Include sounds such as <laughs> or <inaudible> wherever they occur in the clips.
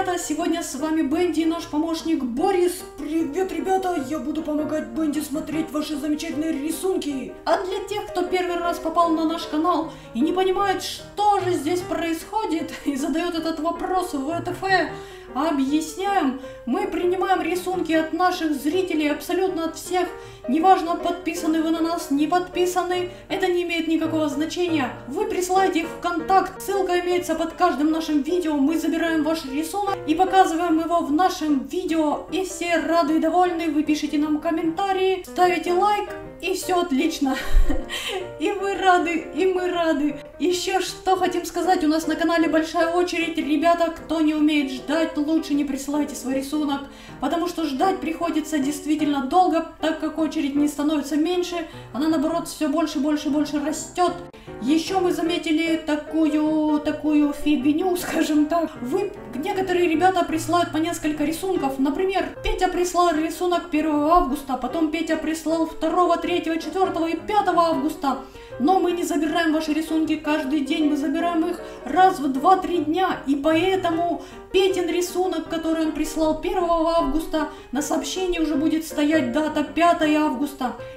ребята, сегодня с вами Бенди и наш помощник Борис. Привет, ребята! Я буду помогать Бенди смотреть ваши замечательные рисунки. А для тех, кто первый раз попал на наш канал и не понимает, что же здесь происходит, <laughs> и задает этот вопрос в ВТФ, объясняем, мы принимаем рисунки от наших зрителей, абсолютно от всех, неважно, подписаны вы на нас, не подписаны, это не имеет никакого значения. Вы присылаете их в контакт, ссылка имеется под каждым нашим видео, мы забираем ваш рисунок и показываем его в нашем видео, и все рады и довольны, вы пишите нам комментарии, ставите лайк, и все отлично. <laughs> И вы рады, и мы рады. Еще что хотим сказать, у нас на канале большая очередь. Ребята, кто не умеет ждать, лучше не присылайте свой рисунок, потому что ждать приходится действительно долго, так как очередь не становится меньше, она наоборот все больше, больше, больше растет. Еще мы заметили такую, такую фигню, <laughs> скажем так. Вы, некоторые ребята присылают по несколько рисунков. Например, Петя прислал рисунок 1 августа, потом Петя прислал 2, 3, 4 и 5 августа. Но мы не забираем ваши рисунки каждый день, мы забираем их раз в 2-3 дня. И поэтому Петин рисунок, который он прислал 1 августа, на сообщении уже будет стоять дата 5 августа.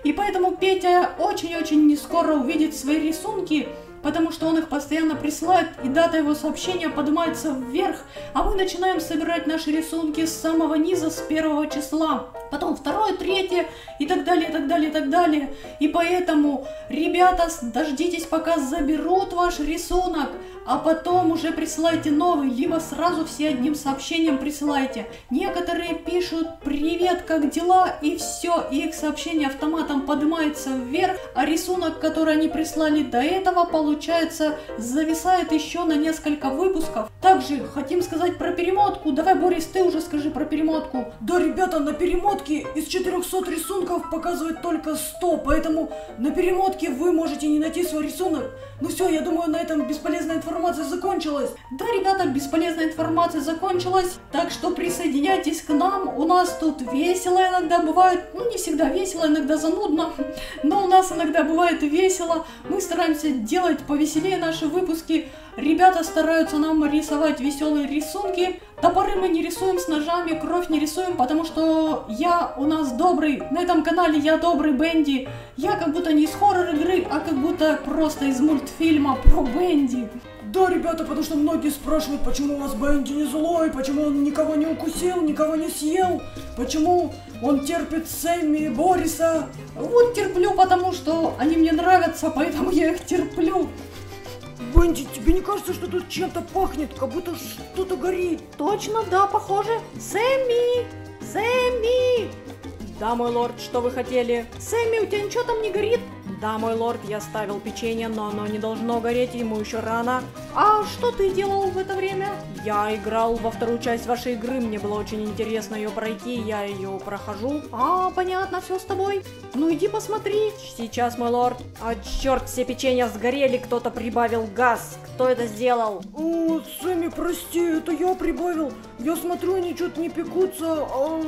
И поэтому Петя очень-очень не скоро увидит свои рисунки, потому что он их постоянно присылает, и дата его сообщения поднимается вверх, а мы начинаем собирать наши рисунки с самого низа, с первого числа, потом второе, третье, и так далее, и так далее, и так далее. И поэтому, ребята, дождитесь, пока заберут ваш рисунок, а потом уже присылайте новый, либо сразу все одним сообщением присылайте. Некоторые пишут «Привет, как дела?» и все, и их сообщение автоматом поднимается вверх, а рисунок, который они прислали до этого, получается, зависает еще на несколько выпусков. Также хотим сказать про перемотку. Давай, Борис, ты уже скажи про перемотку. Да, ребята, на перемотке из 400 рисунков показывает только 100, поэтому на перемотке вы можете не найти свой рисунок. Ну все, я думаю, на этом бесполезная информация закончилась. Да, ребята, бесполезная информация закончилась, так что присоединяйтесь к нам. У нас тут весело иногда бывает, ну не всегда весело, иногда занудно, но у нас иногда бывает весело. Мы стараемся делать повеселее наши выпуски. Ребята стараются нам рисовать веселые рисунки. Топоры мы не рисуем с ножами, кровь не рисуем, потому что я у нас добрый. На этом канале я добрый Бенди. Я как будто не из хоррор-игры, а как будто просто из мультфильма про Бенди. Да, ребята, потому что многие спрашивают, почему у вас Бенди не злой, почему он никого не укусил, никого не съел, почему он терпит Сэмми и Бориса. Вот терплю, потому что они мне нравятся, поэтому я их терплю. Бенди, тебе не кажется, что тут чем-то пахнет, как будто что-то горит? Точно, да, похоже. Сэмми! Сэмми! Да, мой лорд, что вы хотели? Сэмми, у тебя ничего там не горит? Да, мой лорд, я ставил печенье, но оно не должно гореть, ему еще рано. А что ты делал в это время? Я играл во вторую часть вашей игры, мне было очень интересно ее пройти, я ее прохожу. А, понятно, все с тобой. Ну иди посмотри. Сейчас, мой лорд. А черт, все печенья сгорели, кто-то прибавил газ. Кто это сделал? О, Сэмми, прости, это я прибавил. Я смотрю, они что-то не пекутся, а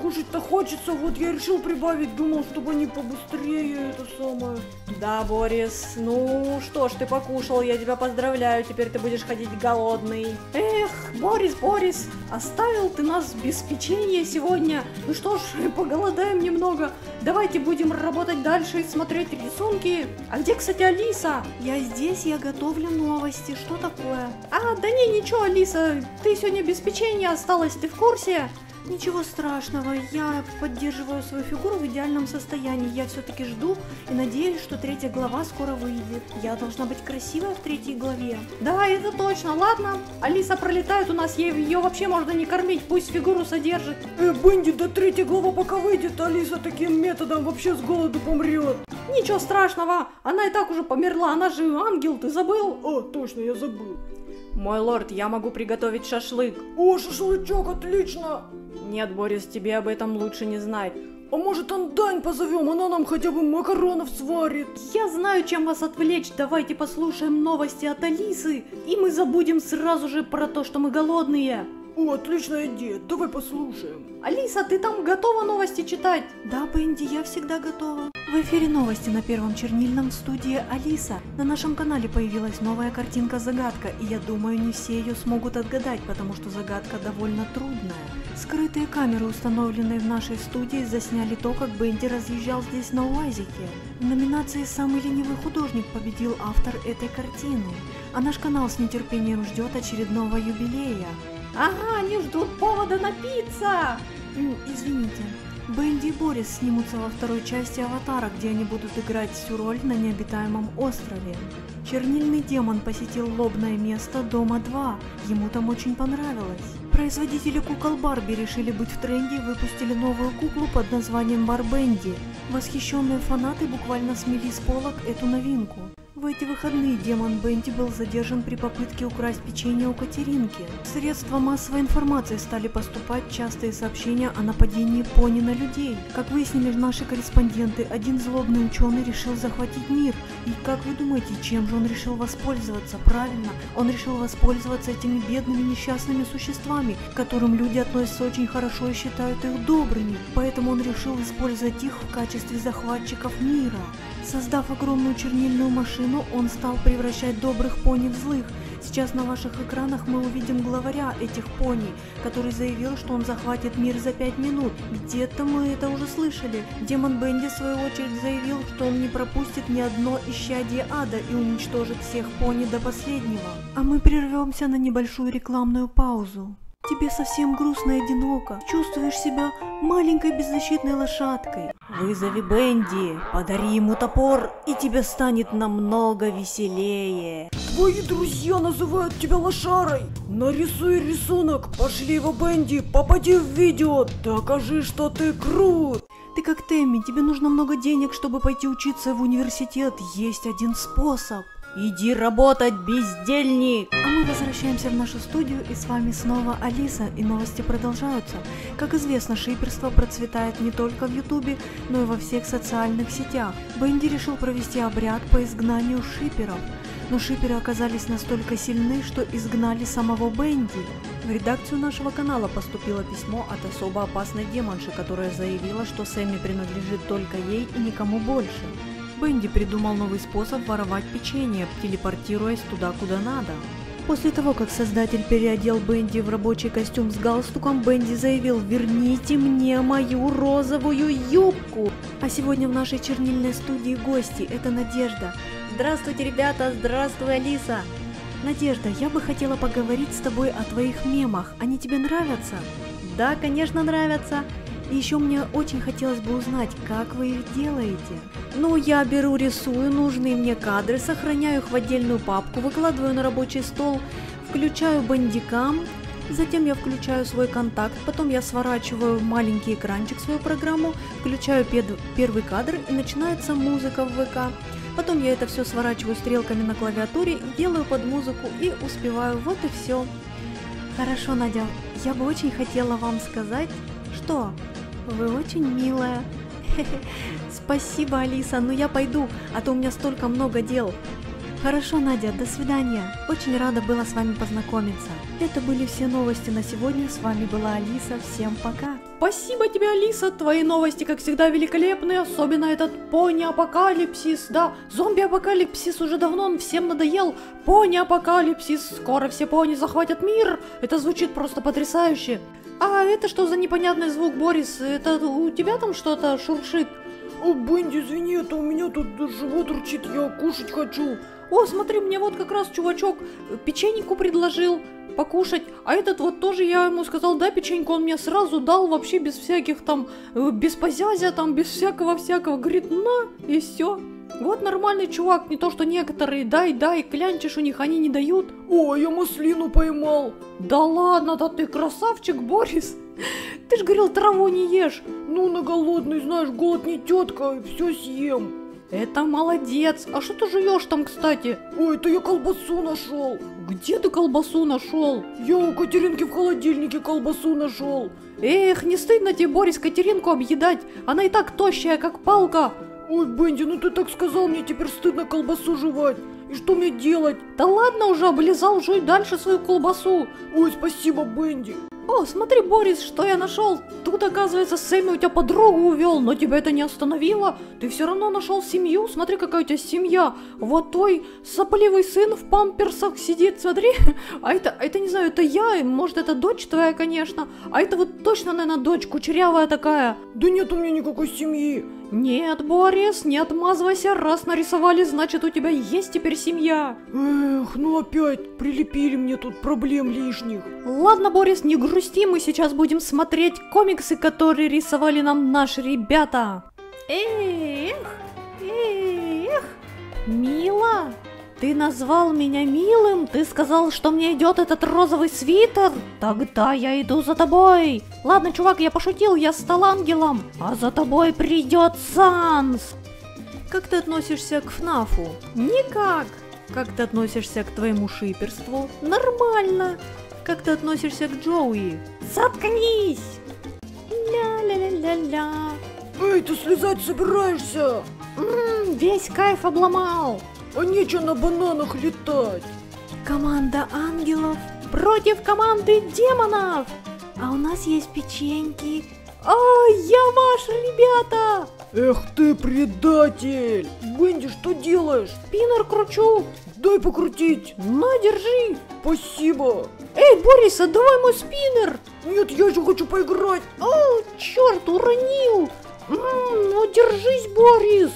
кушать-то хочется, вот я решил прибавить, думал, чтобы они побыстрее это самое. Да, Борис, ну что ж, ты покушал, я тебя поздравляю, теперь ты будешь ходить голодный. Эх, Борис, Борис, оставил ты нас без печенья сегодня. Ну что ж, <laughs> поголодаем немного. Давайте будем работать дальше и смотреть рисунки. А где, кстати, Алиса? Я здесь, я готовлю новости. Что такое? А, да не, ничего, Алиса, ты сегодня без печенья осталась, ты в курсе? Ничего страшного, я поддерживаю свою фигуру в идеальном состоянии. Я все-таки жду и надеюсь, что третья глава скоро выйдет. Я должна быть красивая в третьей главе. Да, это точно. Ладно, Алиса пролетает у нас, ей ее вообще можно не кормить, пусть фигуру содержит. Э, Бенди, до третьей глава пока выйдет, Алиса таким методом вообще с голоду помрет. Ничего страшного, она и так уже померла, она же ангел, ты забыл? О, точно, я забыл. Мой лорд, я могу приготовить шашлык. О, шашлычок, отлично! Нет, Борис, тебе об этом лучше не знать. А может Андань позовем, она нам хотя бы макаронов сварит. Я знаю, чем вас отвлечь, давайте послушаем новости от Алисы, и мы забудем сразу же про то, что мы голодные. О, отличная идея, давай послушаем. Алиса, ты там готова новости читать? Да, Бенди, я всегда готова. В эфире новости на Первом Чернильном в студии Алиса. На нашем канале появилась новая картинка-загадка, и я думаю, не все ее смогут отгадать, потому что загадка довольно трудная. Скрытые камеры, установленные в нашей студии, засняли то, как Бенди разъезжал здесь на УАЗике. В номинации «Самый ленивый художник» победил автор этой картины. А наш канал с нетерпением ждет очередного юбилея. Ага, они ждут повода напиться. Извините. Бенди и Борис снимутся во второй части «Аватара», где они будут играть всю роль на необитаемом острове. Чернильный демон посетил лобное место Дома 2. Ему там очень понравилось. Производители кукол Барби решили быть в тренде и выпустили новую куклу под названием Барбенди. Восхищенные фанаты буквально смели с полок эту новинку. В эти выходные демон Бенди был задержан при попытке украсть печенье у Катеринки. Средства массовой информации стали поступать частые сообщения о нападении пони на людей. Как выяснили наши корреспонденты, один злобный ученый решил захватить мир. И как вы думаете, чем же он решил воспользоваться? Правильно, он решил воспользоваться этими бедными несчастными существами, к которым люди относятся очень хорошо и считают их добрыми. Поэтому он решил использовать их в качестве захватчиков мира. Создав огромную чернильную машину, он стал превращать добрых пони в злых. Сейчас на ваших экранах мы увидим главаря этих пони, который заявил, что он захватит мир за пять минут. Где-то мы это уже слышали. Демон Бенди, в свою очередь, заявил, что он не пропустит ни одно исчадие ада и уничтожит всех пони до последнего. А мы прервемся на небольшую рекламную паузу. Тебе совсем грустно и одиноко. Чувствуешь себя маленькой беззащитной лошадкой. Вызови Бенди, подари ему топор, и тебе станет намного веселее. Твои друзья называют тебя лошарой. Нарисуй рисунок, пошли его Бенди, попади в видео, докажи, что ты крут. Ты как Тэмми, тебе нужно много денег, чтобы пойти учиться в университет. Есть один способ. Иди работать, бездельник. А мы возвращаемся в нашу студию, и с вами снова Алиса, и новости продолжаются. Как известно, шиперство процветает не только в Ютубе, но и во всех социальных сетях. Бенди решил провести обряд по изгнанию шиперов. Но шиперы оказались настолько сильны, что изгнали самого Бенди. В редакцию нашего канала поступило письмо от особо опасной демонши, которая заявила, что Сэмми принадлежит только ей и никому больше. Бенди придумал новый способ воровать печенье, телепортируясь туда, куда надо. После того, как создатель переодел Бенди в рабочий костюм с галстуком, Бенди заявил «Верните мне мою розовую юбку!» А сегодня в нашей чернильной студии гости – это Надежда. Здравствуйте, ребята, здравствуй, Алиса. Надежда, я бы хотела поговорить с тобой о твоих мемах. Они тебе нравятся? Да, конечно, нравятся. И еще мне очень хотелось бы узнать, как вы их делаете. Ну, я беру, рисую нужные мне кадры, сохраняю их в отдельную папку, выкладываю на рабочий стол, включаю бандикам, Затем я включаю свой контакт, потом я сворачиваю в маленький экранчик свою программу, включаю первый кадр и начинается музыка в ВК. Потом я это все сворачиваю стрелками на клавиатуре, делаю под музыку и успеваю. Вот и все. Хорошо, Надя, я бы очень хотела вам сказать, что вы очень милая. <laughs> Спасибо, Алиса, но я пойду, а то у меня столько много дел. Хорошо, Надя, до свидания. Очень рада была с вами познакомиться. Это были все новости на сегодня. С вами была Алиса. Всем пока. Спасибо тебе, Алиса, твои новости, как всегда, великолепные, особенно этот пони-апокалипсис, да, зомби-апокалипсис уже давно он всем надоел, пони-апокалипсис, скоро все пони захватят мир, это звучит просто потрясающе. А это что за непонятный звук, Борис, это у тебя там что-то шуршит? О, Бенди, извини, это у меня тут живот урчит, я кушать хочу. О, смотри, мне вот как раз чувачок печеньку предложил покушать, а этот вот тоже я ему сказал, да, печеньку, он мне сразу дал вообще без всяких там, э, без позязя там, без всякого-всякого, говорит, на, и все. Вот нормальный чувак, не то что некоторые, дай, дай, клянчишь у них, они не дают. О, я маслину поймал. Да ладно, да ты красавчик, Борис. <laughs> Ты ж говорил, траву не ешь. Ну, на голодный, знаешь, голод не тетка, все съем. Это молодец. А что ты жуешь там, кстати? Ой, это я колбасу нашел. Где ты колбасу нашел? Я у Катеринки в холодильнике колбасу нашел. Эх, не стыдно тебе, Борис, Катеринку объедать? Она и так тощая, как палка. Ой, Бенди, ну ты так сказал, мне теперь стыдно колбасу жевать. И что мне делать? Да ладно уже, облизал, жуй дальше свою колбасу. Ой, спасибо, Бенди. О, смотри, Борис, что я нашел. Тут, оказывается, Сэмми у тебя подругу увел, но тебя это не остановило. Ты все равно нашел семью. Смотри, какая у тебя семья. Вот твой сопливый сын в памперсах сидит, смотри. А это, это не знаю, это я, может, это дочь твоя, конечно. А это вот точно, наверное, дочь, кучерявая такая. Да нет у меня никакой семьи. Нет, Борис, не отмазывайся, раз нарисовали, значит, у тебя есть теперь семья. Эх, ну опять прилепили мне тут проблем лишних. Ладно, Борис, не грусти, мы сейчас будем смотреть комиксы, которые рисовали нам наши ребята. Эх, эх, мило, ты назвал меня милым, ты сказал, что мне идет этот розовый свитер? Тогда я иду за тобой. Ладно, чувак, я пошутил, я стал ангелом, а за тобой придет Санс. Как ты относишься к ФНАФу? Никак. Как ты относишься к твоему шиперству? Нормально. Как ты относишься к Джоуи? Заткнись. Ля-ля-ля-ля-ля. Эй, ты слезать собираешься? М, весь кайф обломал. А нечего на бананах летать. Команда ангелов. Против команды демонов. А у нас есть печеньки. Ой, я ваш, ребята. Эх ты, предатель! Бенди, что делаешь? Спиннер кручу. Дай покрутить. На, держи. Спасибо. Эй, Борис, отдавай мой спиннер. Нет, я еще хочу поиграть. О, черт, уронил. М, ну, держись, Борис.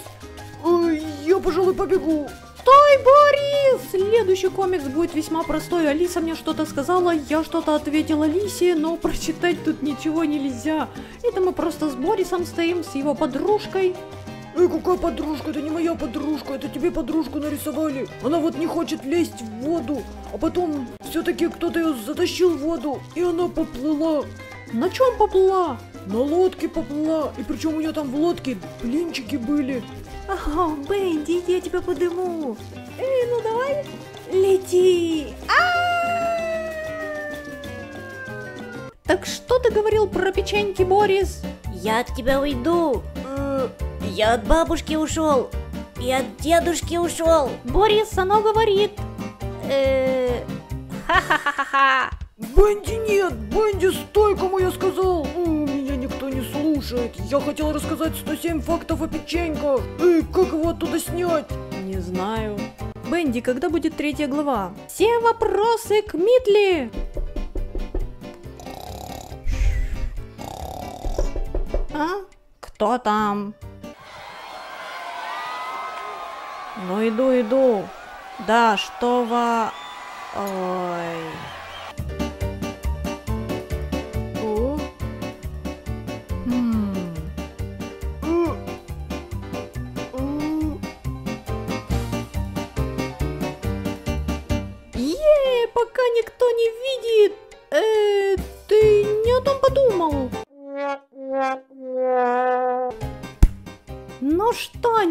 Ой, я, пожалуй, побегу. Стой, Борис! Следующий комикс будет весьма простой. Алиса мне что-то сказала, я что-то ответила Лисе, но прочитать тут ничего нельзя. Это мы просто с Борисом стоим, с его подружкой. Эй, какая подружка? Это не моя подружка, это тебе подружку нарисовали. Она вот не хочет лезть в воду, а потом все-таки кто-то ее затащил в воду, и она поплыла. На чем поплыла? На лодке поплыла, и причем у нее там в лодке блинчики были. О, Бенди, я тебя подыму. Эй, ну давай, лети. Так что ты говорил про печеньки, Борис? Я от тебя уйду. Э, Я от бабушки ушел. И от дедушки ушел. Борис, оно говорит. Э, Ха-ха-ха-ха. Бенди нет, Бенди, стой, кому я сказал. Слушает. Я хотел рассказать 107 фактов о печеньках. Эй, как его оттуда снять? Не знаю. Бенди, когда будет третья глава? Все вопросы к Митли. А? Кто там? Ну иду, иду. Да, что во... Ой.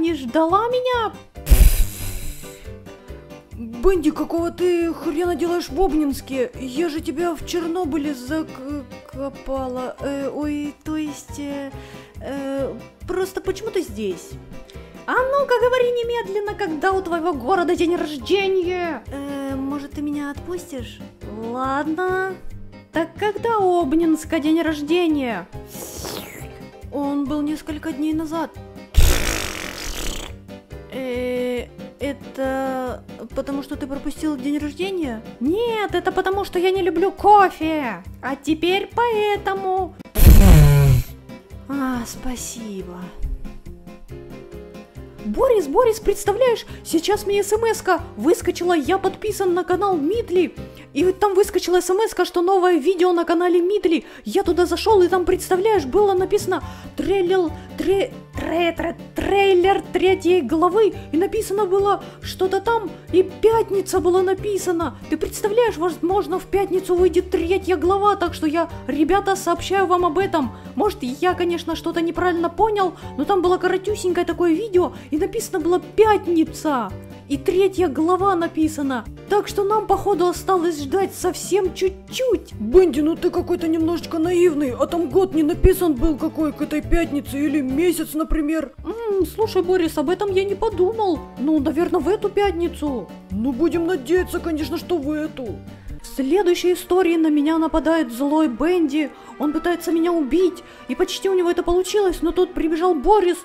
Не ждала меня? Бенди, какого ты хрена делаешь в Обнинске? Я же тебя в Чернобыле закопала. Э, ой, то есть... э, э, просто почему ты здесь? А ну-ка говори немедленно, когда у твоего города день рождения. Э, может, ты меня отпустишь? Ладно. Так когда у Обнинска день рождения? Он был несколько дней назад. Э, это потому что ты пропустил день рождения? Нет, это потому, что я не люблю кофе. А теперь поэтому. А, спасибо. Борис, Борис, представляешь, сейчас мне смс выскочила, я подписан на канал Митли. И вот там выскочила смс что новое видео на канале Митли. Я туда зашел, и там, представляешь, было написано трейлер, тре, тре, трейлер третьей главы. И написано было что-то там, и пятница было написано. Ты представляешь, возможно, в пятницу выйдет третья глава, так что я, ребята, сообщаю вам об этом. Может, я, конечно, что-то неправильно понял, но там было коротюсенькое такое видео, и написано было «Пятница». И третья глава написана. Так что нам, походу, осталось ждать совсем чуть-чуть. Бенди, ну ты какой-то немножечко наивный, а там год не написан был какой к этой пятнице или месяц, например. М, слушай, Борис, об этом я не подумал. Ну, наверное, в эту пятницу. Ну, будем надеяться, конечно, что в эту. В следующей истории на меня нападает злой Бенди. Он пытается меня убить, и почти у него это получилось, но тут прибежал Борис,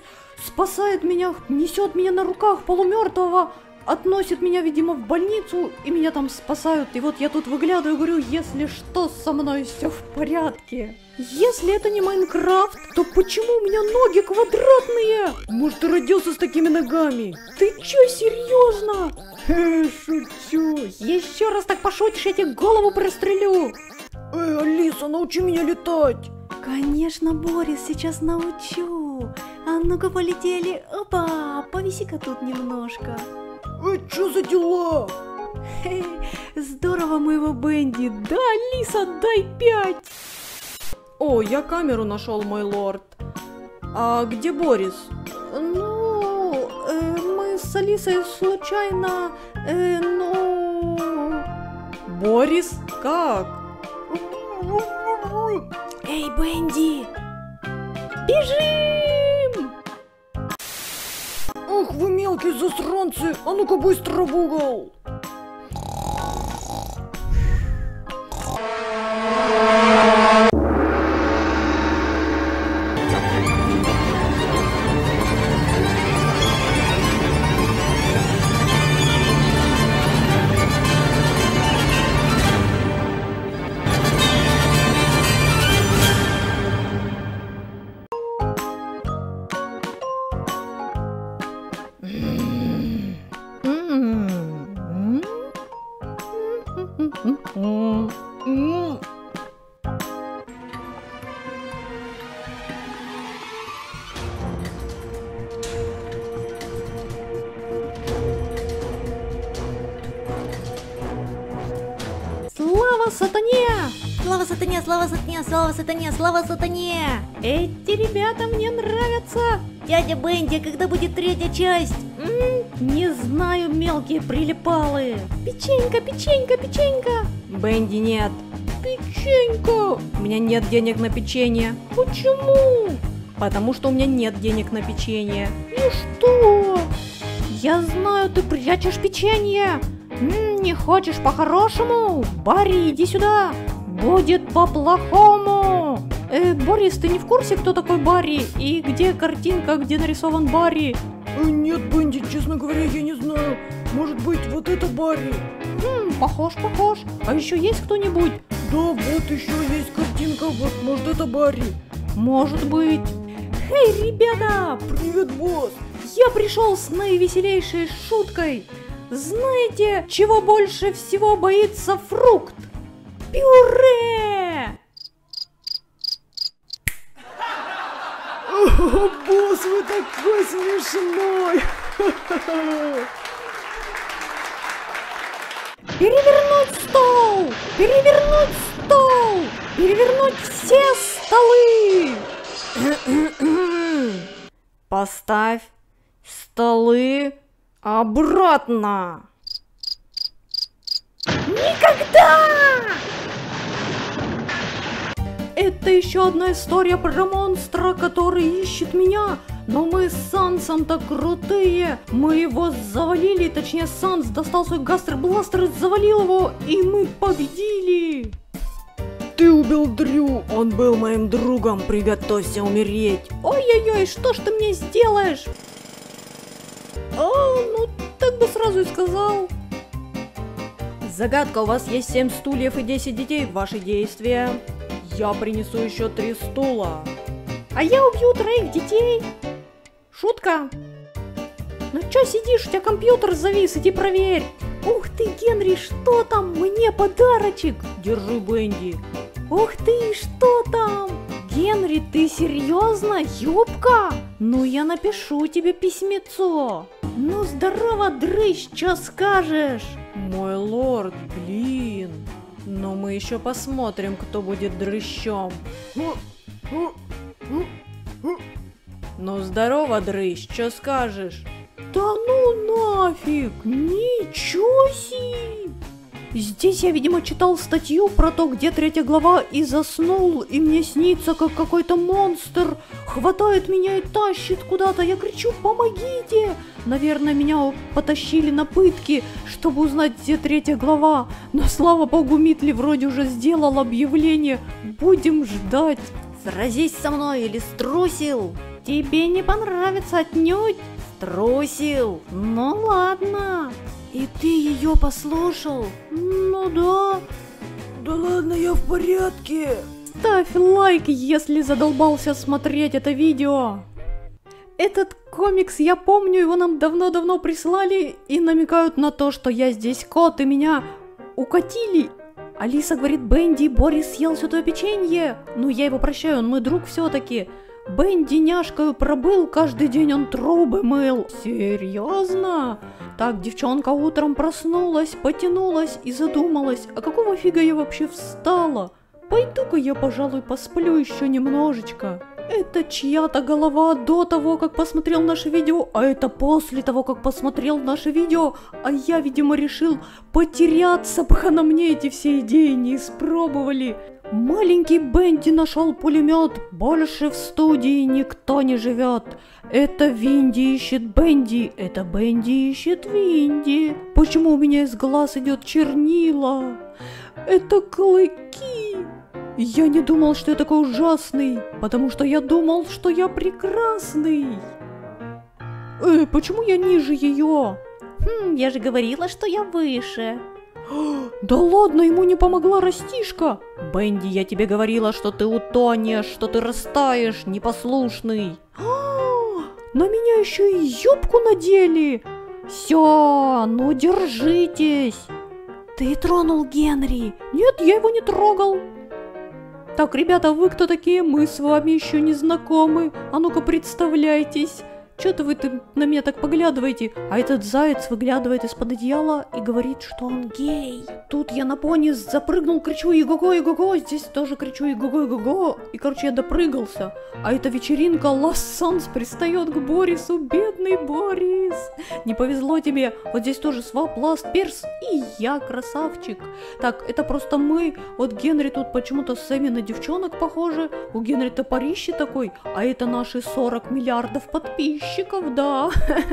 спасает меня, несет меня на руках полумертвого, относит меня, видимо, в больницу, и меня там спасают. И вот я тут выглядываю и говорю, если что, со мной все в порядке. Если это не Майнкрафт, то почему у меня ноги квадратные? Может, ты родился с такими ногами? Ты чё, серьезно? Э, шучу. Еще раз так пошутишь, я тебе голову прострелю. Эй, Алиса, научи меня летать. Конечно, Борис, сейчас научу. А ну-ка полетели. Опа, повиси-ка тут немножко. Эй, что за дела? Хе, здорово моего Бенди. Да, Лиса, дай пять. О, я камеру нашел, мой лорд. А где Борис? Ну, э, мы с Алисой случайно, э, ну... Борис? Как? Эй, Бенди, Бежим! Ох, вы мелкие засранцы! А ну-ка быстро в угол! Сатане! Слава сатане, слава сатане, слава сатане, слава сатане! Эти ребята мне нравятся! Дядя Бенди, когда будет третья часть? М, не знаю, мелкие прилипалы. Печенька, печенька, печенька. Бенди нет. Печенька. У меня нет денег на печенье. Почему? Потому что у меня нет денег на печенье. Ну что? Я знаю, ты прячешь печенье. Не хочешь по-хорошему? Барри, иди сюда. Будет по-плохому. Э, Борис, ты не в курсе, кто такой Барри? И где картинка, где нарисован Барри? Э, Нет, Бенди, честно говоря, я не знаю. Может быть, вот это Барри? М, похож, похож. А еще есть кто-нибудь? Да, вот еще есть картинка, вот, может, это Барри. Может быть. Эй, ребята! Привет, босс! Я пришел с наивеселейшей шуткой. Знаете, чего больше всего боится фрукт? Пюре! О, босс, вы такой смешной! Перевернуть стол! Перевернуть стол! Перевернуть все столы! Поставь столы обратно! Никогда! Это еще одна история про монстра, который ищет меня. Но мы с Сансом-то крутые. Мы его завалили, точнее Санс достал свой гастер-бластер и завалил его, и мы победили. Ты убил Дрю, он был моим другом, приготовься умереть. Ой-ой-ой, что ж ты мне сделаешь? Ну так бы сразу и сказал. Загадка, у вас есть 7 стульев и 10 детей, ваши действия. Я принесу еще три стула. А я убью троих детей. Шутка. Ну чё сидишь, у тебя компьютер завис, иди проверь. Ух ты, Генри, что там? Мне подарочек. Держи, Бенди. Ух ты, что там? Генри, ты серьезно? Юбка? Ну я напишу тебе письмецо. Ну здорово, дрыщ, чё скажешь? Мой лорд, блин. Но мы еще посмотрим, кто будет дрыщом. Ну здорово, дрыщ, что скажешь? Да ну нафиг, ничего себе! Здесь я, видимо, читал статью про то, где третья глава, и заснул, и мне снится, как какой-то монстр хватает меня и тащит куда-то. Я кричу «Помогите!» Наверное, меня потащили на пытки, чтобы узнать, где третья глава. Но, слава богу, Митли вроде уже сделал объявление. Будем ждать. Сразись со мной или струсил? Тебе не понравится отнюдь. Струсил. Ну ладно. И ты ее послушал? Ну да. Да ладно, я в порядке. Ставь лайк, если задолбался смотреть это видео. Этот комикс, я помню, его нам давно-давно прислали и намекают на то, что я здесь кот и меня укатили. Алиса говорит, Бенди, Борис съел святое печенье. Ну, я его прощаю, он мой друг все-таки. Бенди няшкою пробыл, каждый день он трубы мыл. Серьезно? Так девчонка утром проснулась, потянулась и задумалась, а какого фига я вообще встала? Пойду-ка я, пожалуй, посплю еще немножечко. Это чья-то голова до того, как посмотрел наше видео, а это после того, как посмотрел наше видео, а я, видимо, решил потеряться, пока на мне эти все идеи не испробовали. Маленький Бенди нашел пулемет, больше в студии никто не живет. Это Винди ищет Бенди, это Бенди ищет Винди. Почему у меня из глаз идет чернила? Это клыки. Я не думал, что я такой ужасный, потому что я думал, что я прекрасный. Э, почему я ниже ее? Хм, я же говорила, что я выше. <gasps> Да ладно, ему не помогла растишка. Бенди, я тебе говорила, что ты утонешь, что ты растаешь, непослушный. <gasps> На меня еще и юбку надели. Все, ну держитесь. Ты тронул Генри? Нет, я его не трогал. Так, ребята, вы кто такие? Мы с вами еще не знакомы. А ну-ка представляйтесь. Что-то вы на меня так поглядываете, а этот заяц выглядывает из-под одеяла и говорит, что он гей. Тут я на пони запрыгнул, кричу «Иго-го, иго-го!» Здесь тоже кричу «Иго-го, иго-го!» И, короче, я допрыгался. А эта вечеринка Лассанс пристает к Борису, бедный Борис. Не повезло тебе, вот здесь тоже свап, ласт, перс и я, красавчик. Так, это просто мы. Вот Генри тут почему-то Сэмми на девчонок похожи. У Генри топорище такой, а это наши 40 миллиардов подписчиков подписчиков, да.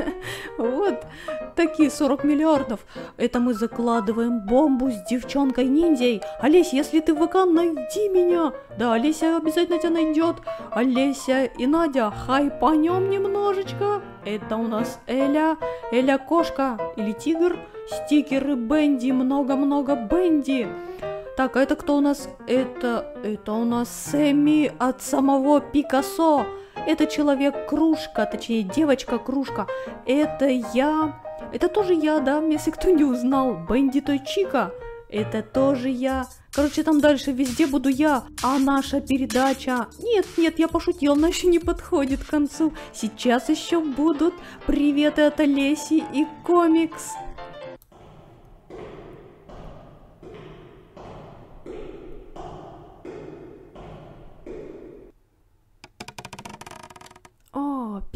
<laughs> вот такие 40 миллиардов. Это мы закладываем бомбу с девчонкой-ниндзей. Олесь, если ты в ВК, найди меня. Да, Олеся обязательно тебя найдет. Олеся и Надя, хайпанем немножечко. Это у нас Эля, Эля кошка или тигр. Стикеры Бенди, много-много Бенди. Так, а это кто у нас? Это, это у нас Сэмми от самого Пикассо. Это человек-кружка, точнее девочка-кружка. Это я. Это тоже я, да, если кто не узнал. Бенди Той Чика. Это тоже я. Короче, там дальше везде буду я. А наша передача... Нет, нет, я пошутила, она еще не подходит к концу. Сейчас еще будут приветы от Олеси и комикс.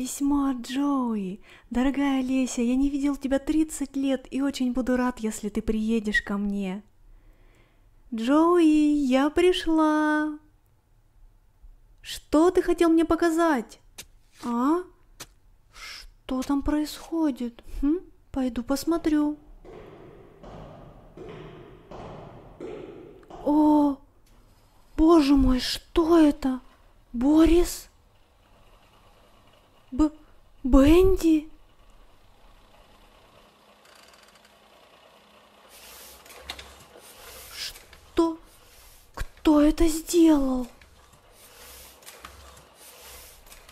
Письмо от Джоуи. Дорогая Леся, я не видел тебя 30 лет и очень буду рад, если ты приедешь ко мне. Джоуи, я пришла. Что ты хотел мне показать? А? Что там происходит? Хм? Пойду посмотрю. О, боже мой, что это? Борис? Б... Бенди? Что? Кто это сделал?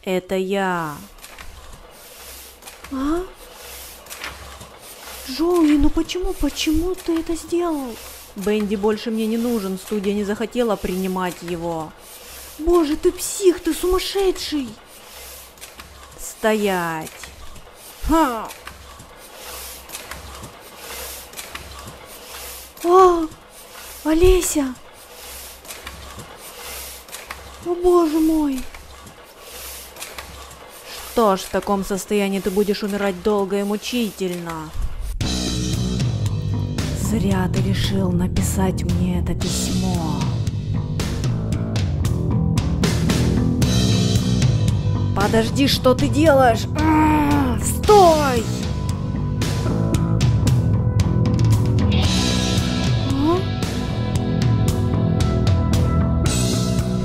Это я. А? Джоуи, ну почему, почему ты это сделал? Бенди больше мне не нужен, студия не захотела принимать его. Боже, ты псих, ты сумасшедший! Стоять. Ха! О, Олеся! О, боже мой! Что ж, в таком состоянии ты будешь умирать долго и мучительно. Зря ты решил написать мне это письмо. Подожди, что ты делаешь? А, Стой!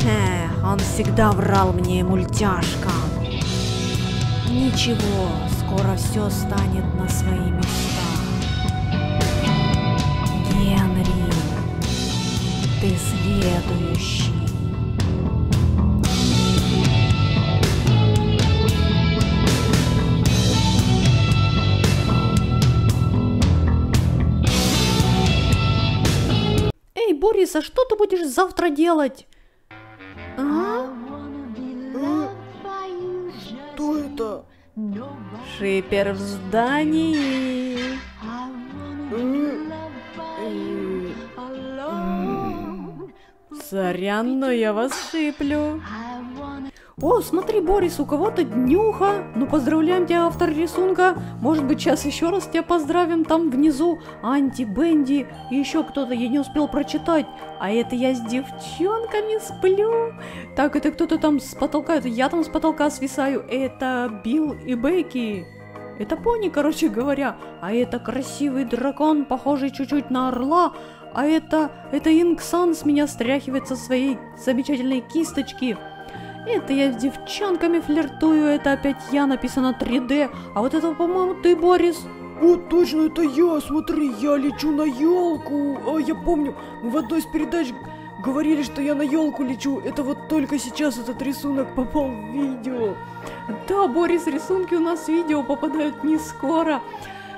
Эх, он всегда врал мне, мультяшка. Ничего, скоро все станет на свои места. Генри, ты следующий. Борис, а что ты будешь завтра делать? А? Что это? Шипер в здании. Сорян, но я вас шиплю. О, смотри, Борис, у кого-то днюха. Ну, поздравляем тебя, автор рисунка. Может быть, сейчас еще раз тебя поздравим. Там внизу Анти, Бенди еще кто-то, я не успел прочитать. А это я с девчонками сплю. Так, это кто-то там с потолка, это я там с потолка свисаю. Это Билл и Бекки. Это пони, короче говоря. А это красивый дракон, похожий чуть-чуть на орла. А это, это Инксан с меня стряхивает со своей замечательной кисточки. Это я с девчонками флиртую, это опять я, написано 3D. А вот это, по-моему, ты, Борис. Вот точно, это я, смотри, я лечу на елку. А я помню, мы в одной из передач говорили, что я на елку лечу. Это вот только сейчас этот рисунок попал в видео. Да, Борис, рисунки у нас в видео попадают не скоро.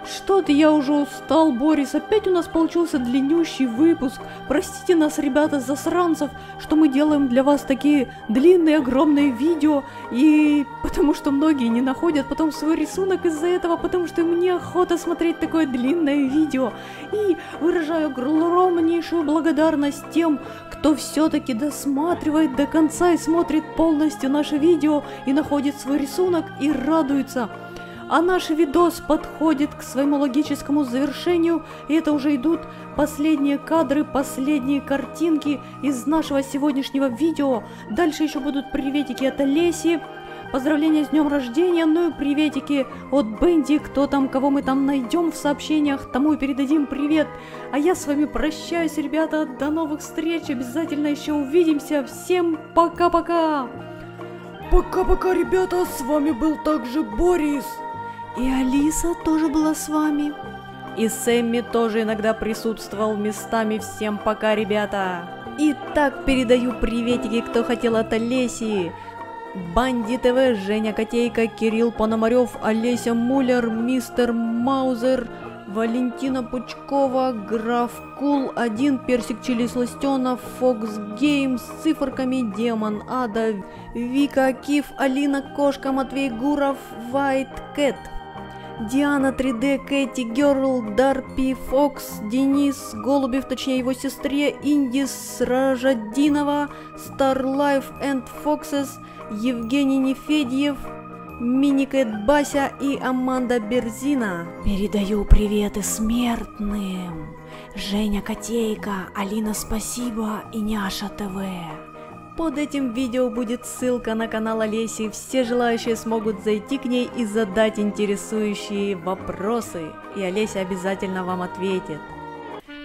Что ты, я уже устал, Борис. Опять у нас получился длиннющий выпуск. Простите нас, ребята, засранцев, что мы делаем для вас такие длинные, огромные видео. И потому что многие не находят потом свой рисунок из-за этого, потому что мне охота смотреть такое длинное видео. И выражаю огромнейшую благодарность тем, кто все-таки досматривает до конца и смотрит полностью наше видео и находит свой рисунок и радуется. А наш видос подходит к своему логическому завершению, и это уже идут последние кадры, последние картинки из нашего сегодняшнего видео. Дальше еще будут приветики от Олеси, поздравления с днем рождения, ну и приветики от Бенди, кто там, кого мы там найдем в сообщениях, тому и передадим привет. А я с вами прощаюсь, ребята, до новых встреч, обязательно еще увидимся. Всем пока-пока! Пока-пока, ребята, с вами был также Борис. И Алиса тоже была с вами. И Сэмми тоже иногда присутствовал местами. Всем пока, ребята. Итак, передаю приветики, кто хотел от Олеси. Банди ТВ, Женя Котейка, Кирилл Пономарев, Олеся Муллер, Мистер Маузер, Валентина Пучкова, Граф Кул 1, Персик Чили Сластенов, Фокс Гейм с циферками, Демон Ада, Вика Киф, Алина Кошка, Матвей Гуров, White Cat. Диана 3D, Кэти Герл, Дарпи, Фокс, Денис, Голубев, точнее его сестре, Индис, Ражадинова, Star and Foxes, Евгений Нефедьев, Миникэт Бася и Аманда Берзина. Передаю приветы смертным. Женя Котейка, Алина Спасибо и Няша ТВ. Под этим видео будет ссылка на канал Олеси, все желающие смогут зайти к ней и задать интересующие вопросы, и Олеся обязательно вам ответит.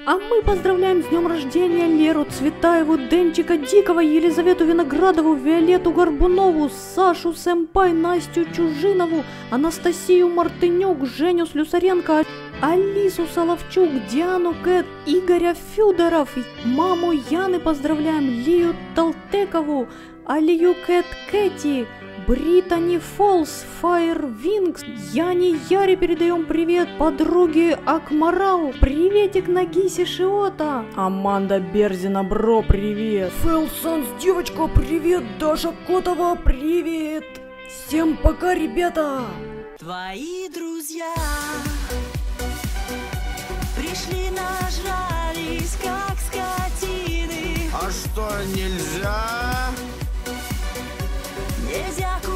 А мы поздравляем с днем рождения Леру Цветаеву, Денчика Дикого, Елизавету Виноградову, Виолетту Горбунову, Сашу Сэмпай, Настю Чужинову, Анастасию Мартынюк, Женю Слюсаренко, Алису Соловчук, Диану Кэт, Игоря Фюдоров, маму Яны поздравляем, Лию Толтекову, Алию Кэт Кэти, Британи Фолс, Фаер Винкс, Яне Яре передаем привет, подруге Акмарал, приветик Нагисе Шиота, Аманда Берзина, бро, привет. Фэл Санс, девочка, привет, Даша Котова, привет. Всем пока, ребята. Твои друзья пришли, нажрались, как скотины. А что, нельзя? Нельзя купить.